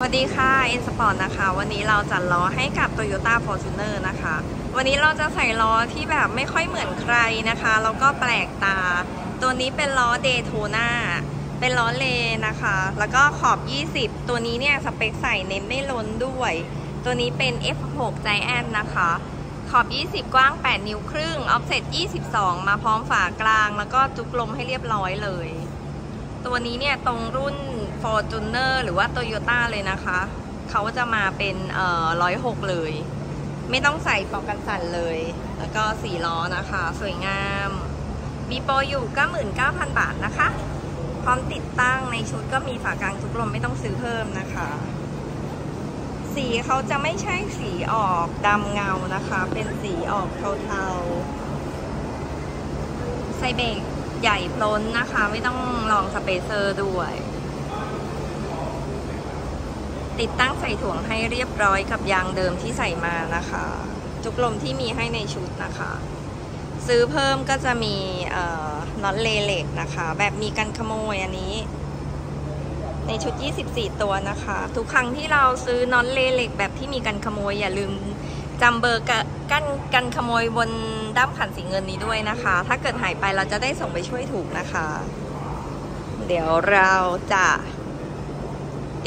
สวัสดีค่ะ N Sport นะคะ วันนี้เราจัดล้อให้กับ Toyota Fortuner นะคะ วันนี้เราจะใส่ล้อที่แบบไม่ค่อยเหมือนใครนะคะ แล้วก็แปลกตา ตัวนี้เป็นล้อ Daytona เป็นล้อเลนะคะ แล้วก็ขอบ 20 ตัวนี้เนี่ยสเปคใส่เน้นไม่ล้นด้วย ตัวนี้เป็น F6 Giant นะคะ ขอบ 20 กว้าง 8 นิ้วครึ่ง offset 22 มาพร้อมฝากลาง แล้วก็จุกลมให้เรียบร้อยเลย ตัวนี้เนี่ยตรงรุ่น Fortuner หรือว่า Toyota เลยนะคะ เขาจะมาเป็นเอ่อ106เลย ไม่ต้องใส่ปอกกันสั่นเลย แล้วก็สี่ล้อนะคะ สวยงาม มีโปรอยู่ 99,000 บาทนะคะ พร้อมติดตั้งในชุดก็มีฝากางทุกลมไม่ต้องซื้อเพิ่มนะคะ สีเขาจะไม่ใช่สีออกดำเงานะคะ เป็นสีออกเทาๆใส่เบรกใหญ่พ้นนะคะ ไม่ต้องรอง spacer ด้วย ติดตั้งใส่ถ่วงให้เรียบร้อยกับยางเดิมที่ใส่มานะคะจุกลมที่มีให้ในชุดนะคะ ซื้อเพิ่มก็จะมีน็อต Rays เหล็กนะคะ แบบมีกันขโมยอันนี้ ในชุด 24 ตัวนะคะ ทุกครั้งที่เราซื้อน็อต Rays เหล็กแบบที่มีกันขโมยอย่าลืมจำเบอร์กันกันขโมยบนด้ามขันสีเงินนี้ด้วยนะคะ ถ้าเกิดหายไปเราจะได้ส่งไปช่วยถูกนะคะ เดี๋ยวเราจะ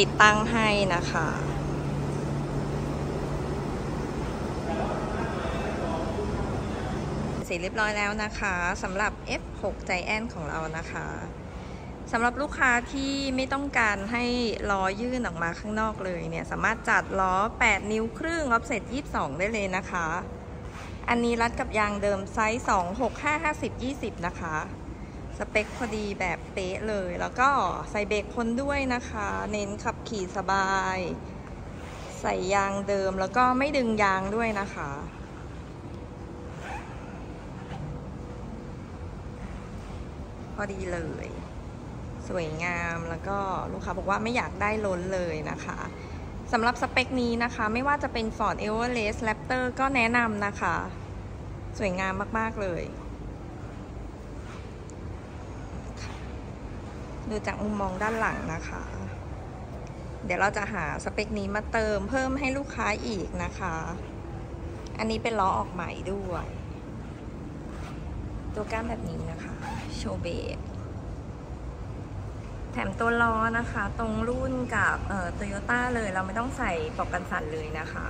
ติดตั้งให้นะคะ เสร็จเรียบร้อยแล้วนะคะสำหรับ F6 Giant ของเรานะคะสำหรับลูกค้าที่ไม่ต้องการให้ล้อยื่นออกมาข้างนอกเลยเนี่ย สามารถจัดล้อ 8 นิ้วครึ่ง offset 22 ได้เลยนะคะ อันนี้รัดกับยางเดิมไซส์ 2 6 5 50 20 นะคะ สเปคพอดีแบบเป๊ะเลย แล้วก็ใส่เบรกคนด้วยนะคะ เน้นขับขี่สบาย ใส่ยางเดิมแล้วก็ไม่ดึงยางด้วยนะคะ พอดีเลย สวยงามแล้วก็ลูกค้าบอกว่าไม่อยากได้ล้นเลยนะคะสำหรับสเปคนี้นะคะ ไม่ว่าจะเป็น Ford Everest Raptor ก็แนะนำนะคะ สวยงามมาก ๆ เลย ดูจากมุมมองด้านหลังนะคะ เดี๋ยวเราจะหาสเปคนี้มาเติมเพิ่มให้ลูกค้าอีกนะคะ อันนี้เป็นล้อออกใหม่ด้วย ตัวก้ามแบบนี้นะคะ โชเบตแถมตัวล้อนะคะ ตรงรุ่นกับเอ่อโตโยต้าเลยเราไม่ต้องใส่ปลอกกันสั่นเลยนะคะ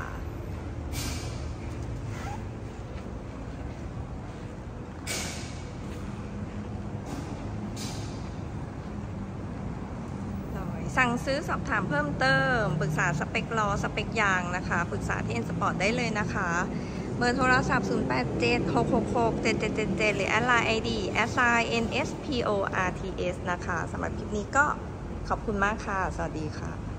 สั่งซื้อสอบถามเพิ่มเติม ปรึกษาสเปคล้อสเปคยางนะคะ ปรึกษาที่เอ็นสปอร์ตได้เลยนะคะ เบอร์โทรศัพท์ 0 8 7 6 6 6 7 7 7 7 หรือแอดไลน์ ID s i n s p o r t s นะคะสำหรับคลิปนี้ก็ขอบคุณมากค่ะ สวัสดีค่ะ